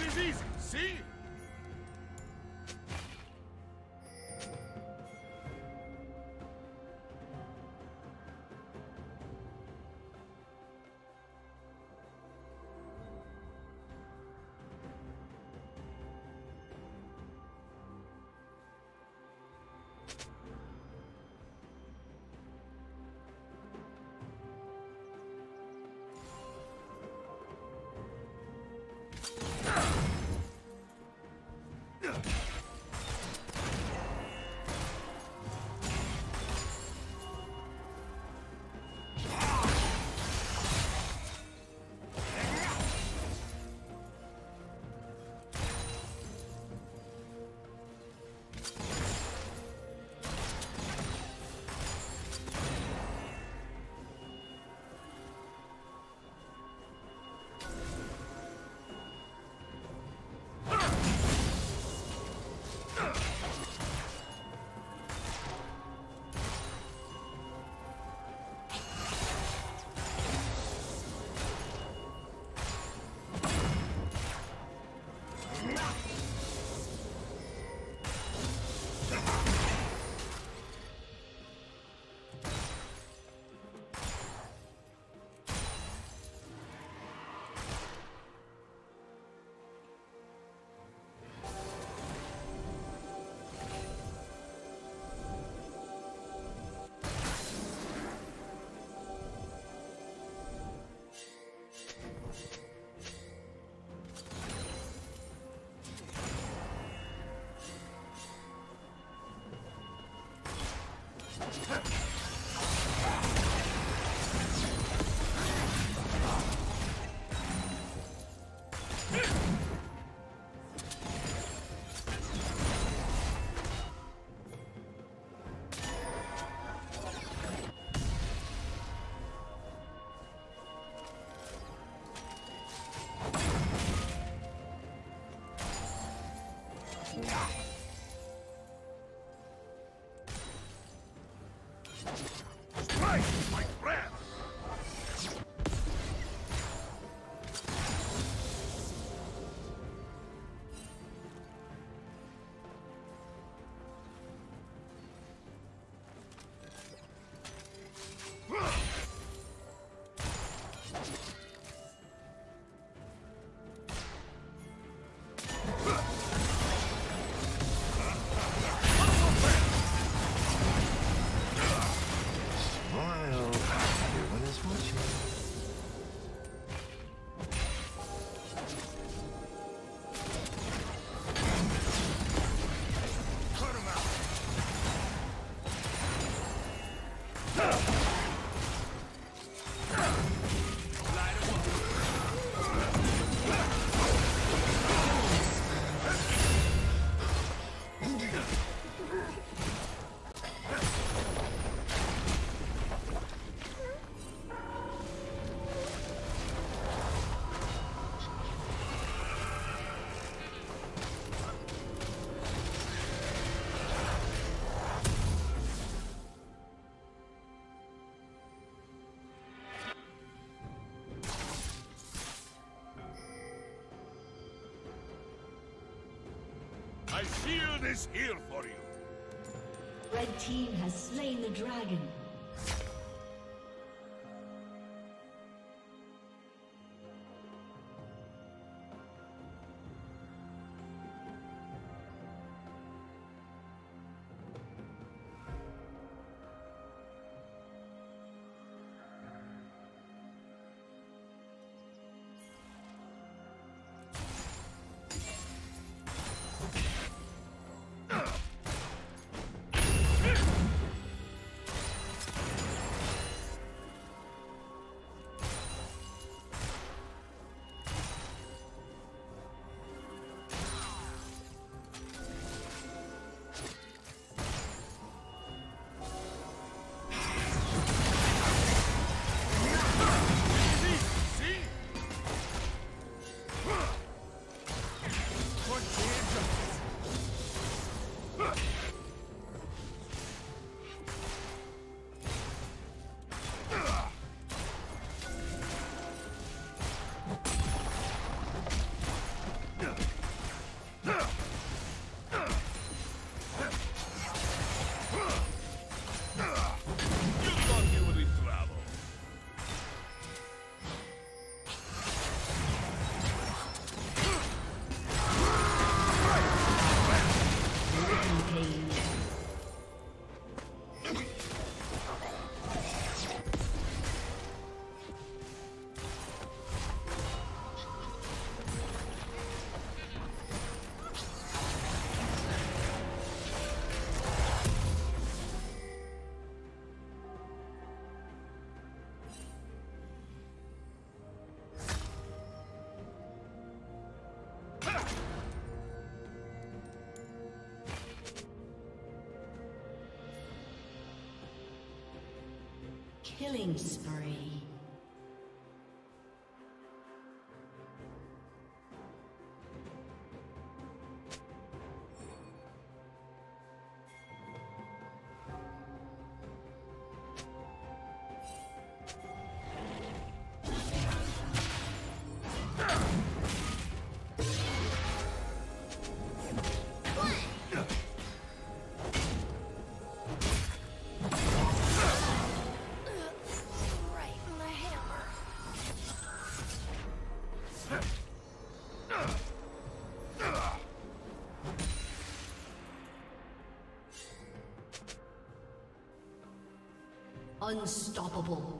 Disease. See? Huh? My shield is here for you! Red team has slain the dragon. Killing spree. Unstoppable.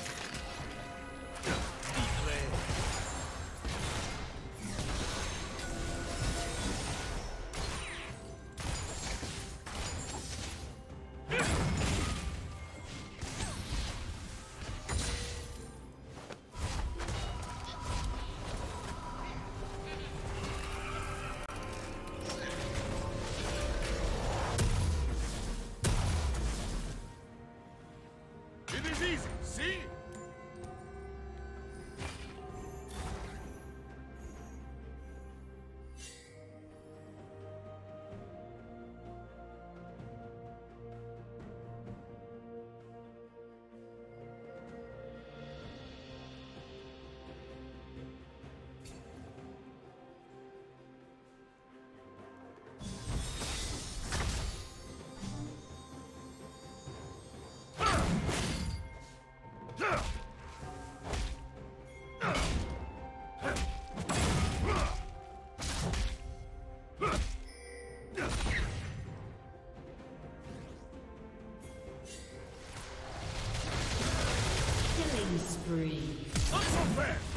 Spree. Not so fast.